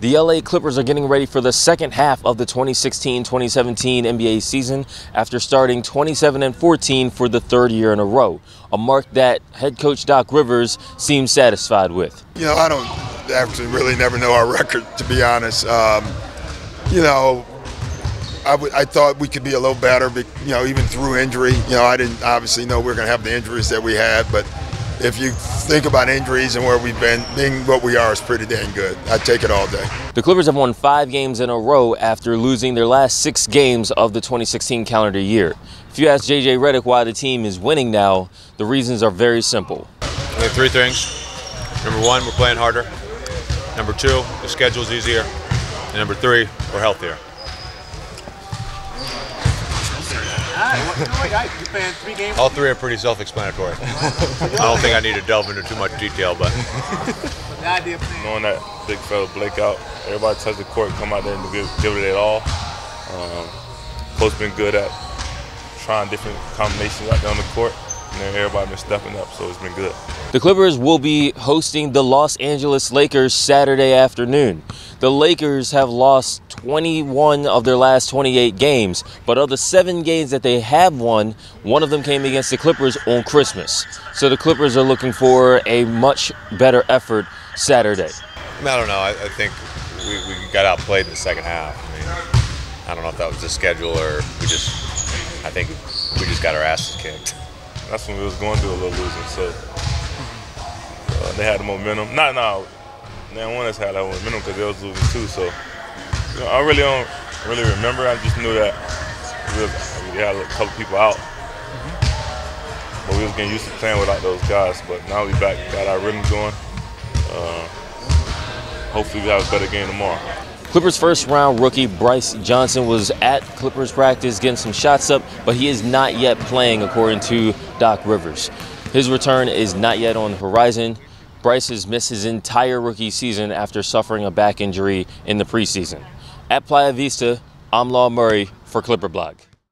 The LA Clippers are getting ready for the second half of the 2016-2017 NBA season after starting 27 and 14 for the third year in a row, a mark that head coach Doc Rivers seems satisfied with. You know, I don't actually really never know our record to be honest. Um, you know, I, I thought we could be a little better, you know, even through injury. You know, I didn't obviously know we were going to have the injuries that we had, but if you think about injuries and where we've been, being what we are is pretty dang good. I take it all day. The Clippers have won five games in a row after losing their last six games of the 2016 calendar year. If you ask JJ Redick why the team is winning now, the reasons are very simple. We have three things. Number one, we're playing harder. Number two, the schedule's easier. And number three, we're healthier. All three are pretty self-explanatory. I don't think I need to delve into too much detail, but knowing that big fella Blake out, everybody touch the court, come out there and give, give it all. Um, coach been good at trying different combinations out there on the court and then everybody been stepping up, so it's been good. The Clippers will be hosting the Los Angeles Lakers Saturday afternoon. The Lakers have lost 21 of their last 28 games, but of the seven games that they have won, one of them came against the Clippers on Christmas. So the Clippers are looking for a much better effort Saturday. I don't know. I, I think we, we got outplayed in the second half. I mean, I don't know if that was the schedule or we just, I think we just got our asses kicked that's when we was going through a little losing. So uh, they had the momentum. Not now. They one us had that momentum because they was losing too. So you know, I really don't really remember. I just knew that we, had a couple people out. But we was getting used to playing without those guys. But now we back, got our rhythm going. Uh, hopefully we have a better game tomorrow. Clippers first round rookie Brice Johnson was at Clippers practice getting some shots up, but he is not yet playing according to Doc Rivers. His return is not yet on the horizon. Bryce has missed his entire rookie season after suffering a back injury in the preseason. At Playa Vista, I'm Law Murray for Clipper Blog.